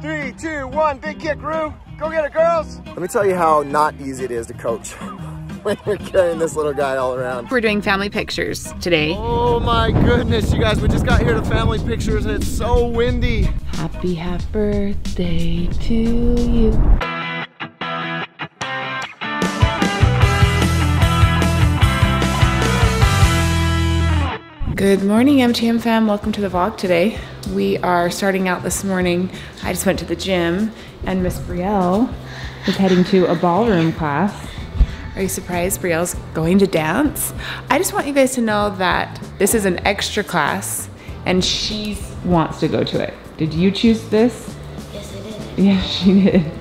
Three, two, one, big kick, Rue. Go get it, girls. Let me tell you how not easy it is to coach when you're carrying this little guy all around. We're doing family pictures today. Oh my goodness, you guys, we just got here to family pictures and it's so windy. Happy half birthday to you. Good morning, MTM fam. Welcome to the vlog today. We are starting out this morning. I just went to the gym and Miss Brielle is heading to a ballroom class. Are you surprised Brielle's going to dance? I just want you guys to know that this is an extra class and she wants to go to it. Did you choose this? Yes, I did. Yeah, she did.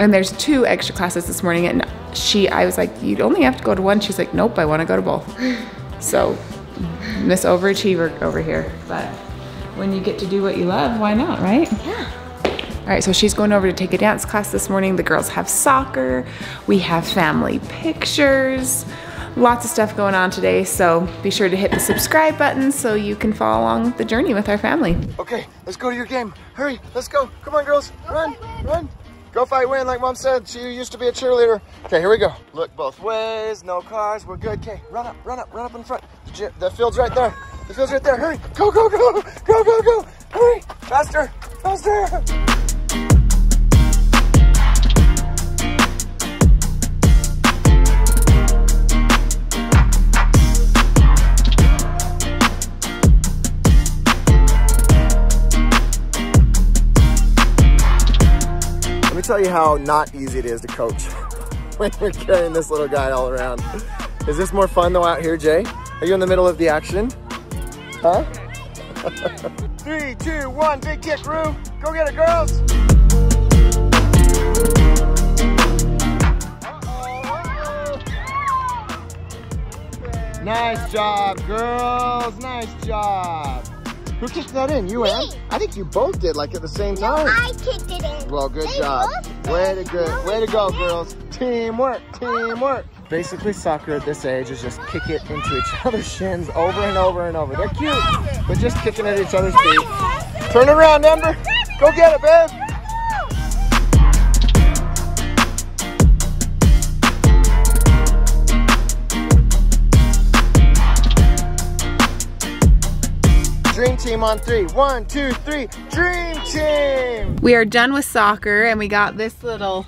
And there's two extra classes this morning and she, I was like, you'd only have to go to one. She's like, nope, I want to go to both. So Miss Overachiever over here. But when you get to do what you love, why not, right? Yeah. All right, so she's going over to take a dance class this morning. The girls have soccer. We have family pictures. Lots of stuff going on today, so be sure to hit the subscribe button so you can follow along the journey with our family. Okay, let's go to your game. Hurry, let's go. Come on, girls. Run, run. Go fight win, like mom said. She used to be a cheerleader. Okay, here we go. Look both ways, no cars, we're good. Okay, run up, run up, run up in front. The, field's right there. The field's right there. Hurry, go, go, go, go, go, go. Hurry, faster, faster. Let me tell you how not easy it is to coach when you're carrying this little guy all around. Is this more fun though out here, Jay? Are you in the middle of the action? Huh? Three, two, one, big kick, Rue. Go get it, girls. Nice job, girls. Nice job. Who kicked that in? You, Ann? I think you both did, like at the same time. I kicked it in. Well, good They job. Way to did. good. Way to go, girls. Teamwork. Teamwork. Basically, soccer at this age is just kick it into each other's shins over and over and over. They're cute, but just kicking at each other's feet. Turn around, Ember. Go get it, babe. Dream team on three. One, two, three. Dream team. We are done with soccer and we got this little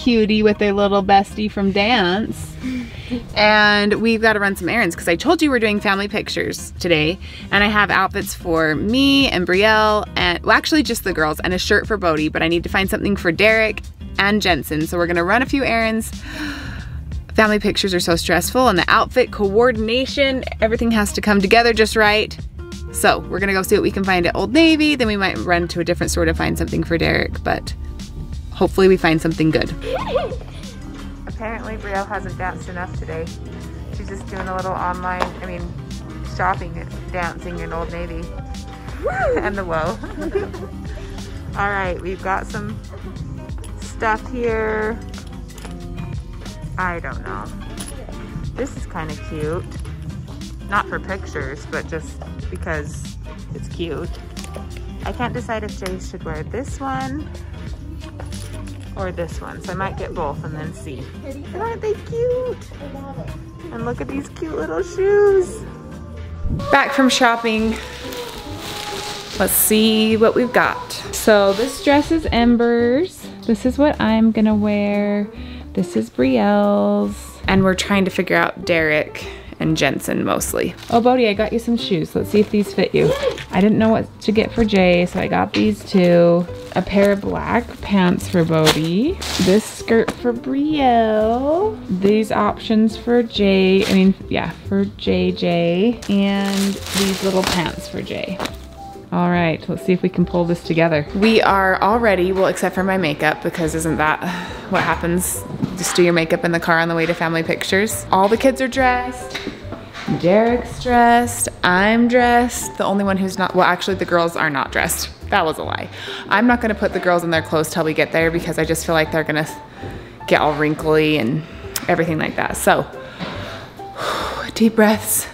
cutie with their little bestie from dance. And we've got to run some errands because I told you we're doing family pictures today. And I have outfits for me and Brielle and, well, actually just the girls and a shirt for Bodie, but I need to find something for Derek and Jensen. So we're going to run a few errands. Family pictures are so stressful and the outfit coordination, everything has to come together just right. So we're gonna go see what we can find at Old Navy. Then we might run to a different store to find something for Derek, but hopefully we find something good. Apparently Brielle hasn't danced enough today. She's just doing a little online, I mean, shopping and dancing in Old Navy. and the whoa. All right, we've got some stuff here. I don't know. This is kind of cute. Not for pictures, but just because it's cute. I can't decide if Jay should wear this one or this one. So I might get both and then see. And aren't they cute? And look at these cute little shoes. Back from shopping. Let's see what we've got. So this dress is Ember's. This is what I'm gonna wear. This is Brielle's. And we're trying to figure out Derek and Jensen mostly. Oh, Bodie, I got you some shoes. Let's see if these fit you. I didn't know what to get for Jay, so I got these two. A pair of black pants for Bodie. This skirt for Brielle. These options for Jay, I mean, yeah, for JJ. And these little pants for Jay. All right, let's see if we can pull this together. We are all ready, well, except for my makeup, because isn't that what happens? Just do your makeup in the car on the way to family pictures. All the kids are dressed. Derek's dressed. I'm dressed. The only one who's not, well, actually, the girls are not dressed. That was a lie. I'm not gonna put the girls in their clothes till we get there because I just feel like they're gonna get all wrinkly and everything like that. So, deep breaths.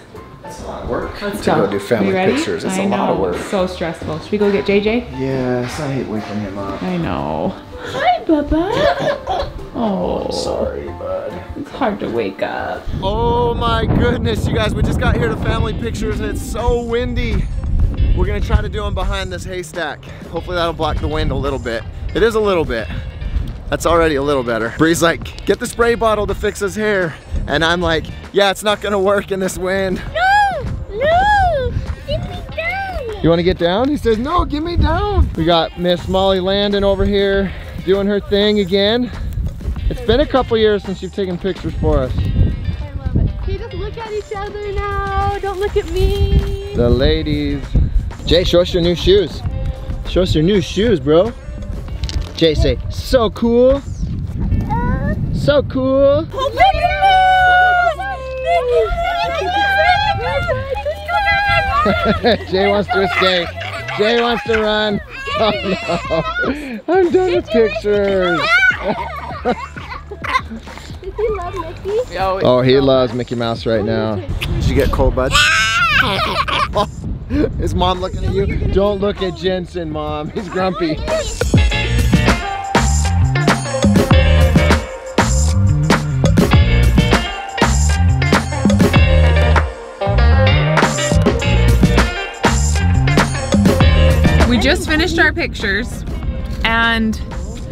Of work Let's to go do family pictures. It's I a know. lot of work. So stressful. Should we go get JJ? Yes, I hate waking him up. I know. Hi, Bubba. Oh, oh Sorry, bud. it's hard to wake up. Oh my goodness, you guys, we just got here to family pictures and it's so windy. We're gonna try to do them behind this haystack. Hopefully that'll block the wind a little bit. It is a little bit. That's already a little better. Bre's like, get the spray bottle to fix his hair. And I'm like, yeah, it's not gonna work in this wind. No! No! Get me down! You wanna get down? He says, no, get me down. We got Miss Molly Landon over here doing her thing again. It's been a couple years since you've taken pictures for us. I love it. Okay, just look at each other now. Don't look at me. The ladies. Jay, show us your new shoes. Show us your new shoes, bro. Jay, say, so cool. So cool. Oh, Jay wants to escape. Jay wants to run. Oh no. I'm done with pictures. Does he love Mickey? Oh, he loves Mickey Mouse right now. Did you get cold, bud? Is mom looking at you? Don't look at Jensen, mom. He's grumpy. Just finished our pictures and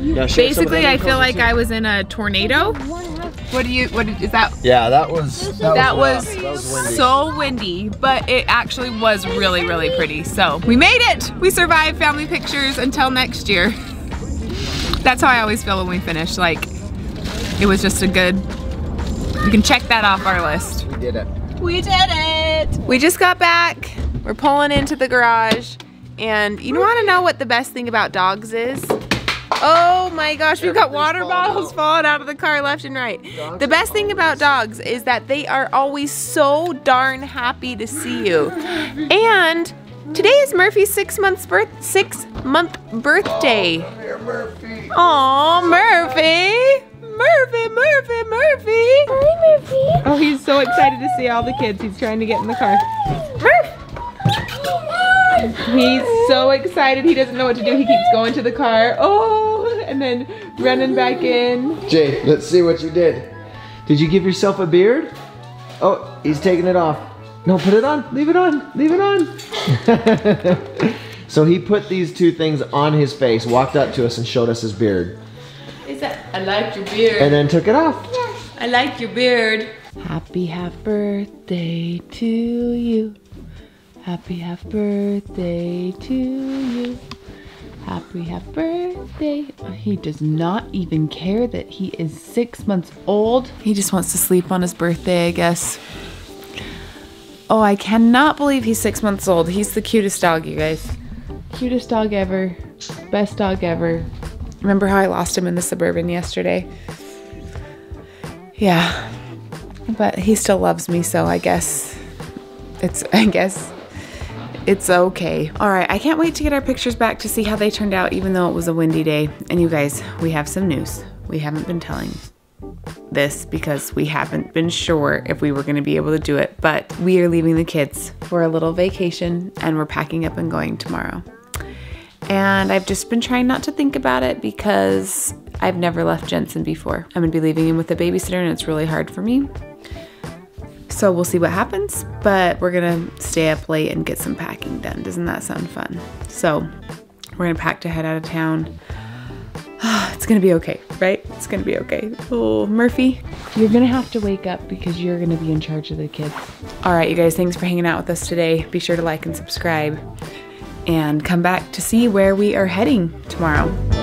Yeah, share some of basically I feel like too. I was in a tornado. What do you, what is that? Yeah, that was that, That was, was that was windy. so windy, but it actually was really, really pretty. So we made it. We survived family pictures until next year. That's how I always feel when we finish. Like it was just a good, you can check that off our list. we did it. We did it. We just got back. We're pulling into the garage. And you want to know what the best thing about dogs is? Oh my gosh, we've got water falling bottles out. falling out of the car left and right. Dogs The best thing about dogs is that they are always so darn happy to see you. And today is Murphy's six months birth six month birthday. Oh, here, Murphy. Aw, Murphy! Murphy, Murphy, Murphy! Hi, Murphy. Oh, he's so excited to see all the kids. He's trying to get in the car. Murph! He's so excited. He doesn't know what to do. He keeps going to the car. Oh, and then running back in. Jay, let's see what you did. Did you give yourself a beard? Oh, he's taking it off. No, put it on. Leave it on. Leave it on. so he put these two things on his face, walked up to us and showed us his beard, Is that? I like your beard. and then took it off. I like your beard. Happy half birthday to you. Happy half birthday to you. Happy half birthday. He does not even care that he is six months old. He just wants to sleep on his birthday, I guess. Oh, I cannot believe he's six months old. He's the cutest dog, you guys. Cutest dog ever. Best dog ever. Remember how I lost him in the suburban yesterday? Yeah. But he still loves me, so I guess it's I guess it's okay. All right, I can't wait to get our pictures back to see how they turned out even though it was a windy day. And you guys, we have some news. We haven't been telling this because we haven't been sure if we were going to be able to do it, but we are leaving the kids for a little vacation and we're packing up and going tomorrow. And I've just been trying not to think about it because I've never left Jensen before. I'm gonna be leaving him with a babysitter and it's really hard for me. So we'll see what happens, but we're gonna stay up late and get some packing done. Doesn't that sound fun? So we're gonna pack to head out of town. It's gonna be okay, right? It's gonna be okay. Oh, Murphy, you're gonna have to wake up because you're gonna be in charge of the kids. All right, you guys, thanks for hanging out with us today. Be sure to like and subscribe and come back to see where we are heading tomorrow.